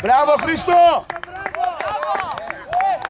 Bravo, Cristo!